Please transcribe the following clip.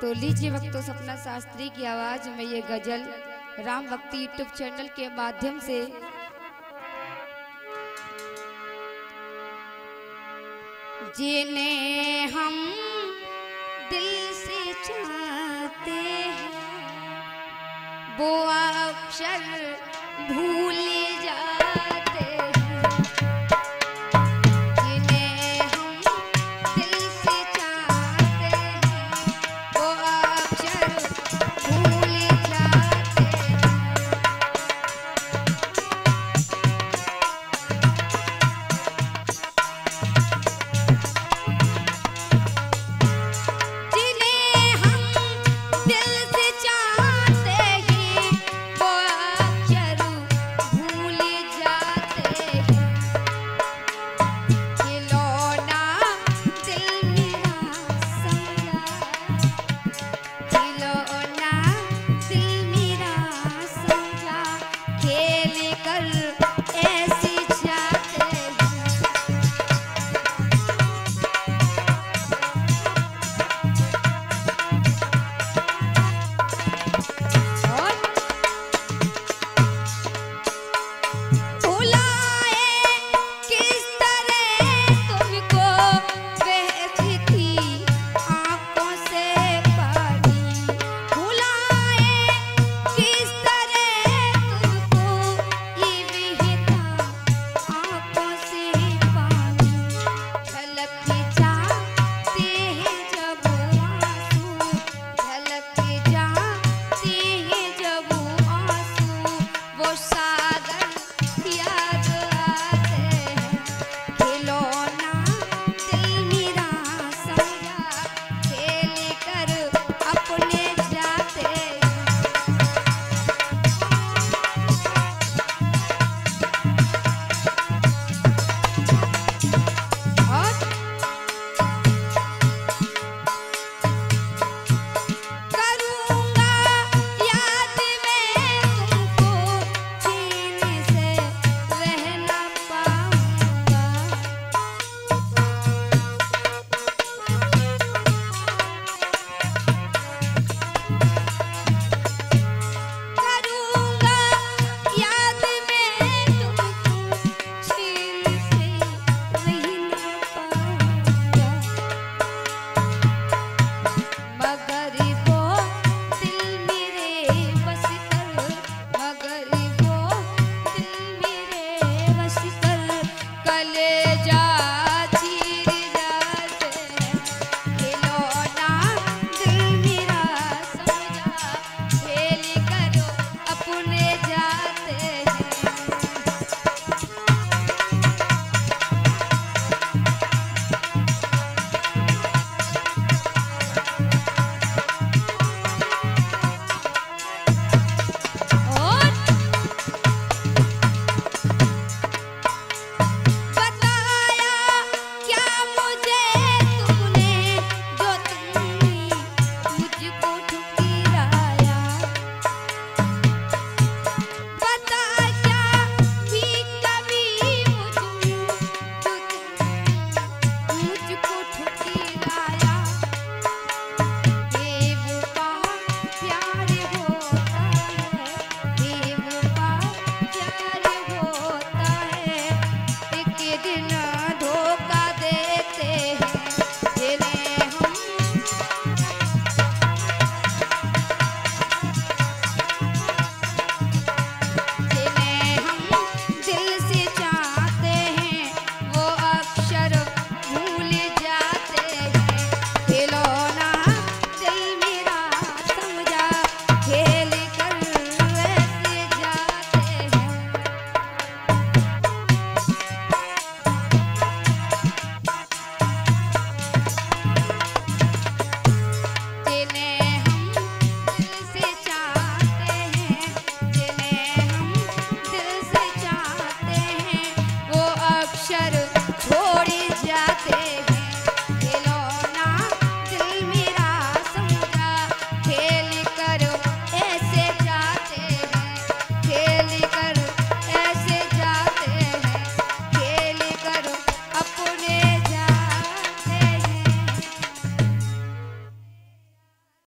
तो लीजिए भक्तों सपना शास्त्री की आवाज़ में ये गज़ल राम भक्ति यूट्यूब चैनल के माध्यम से। जिन्हें हम दिल से चाहते हैं, वो अक्षर भूल निकल ऐसे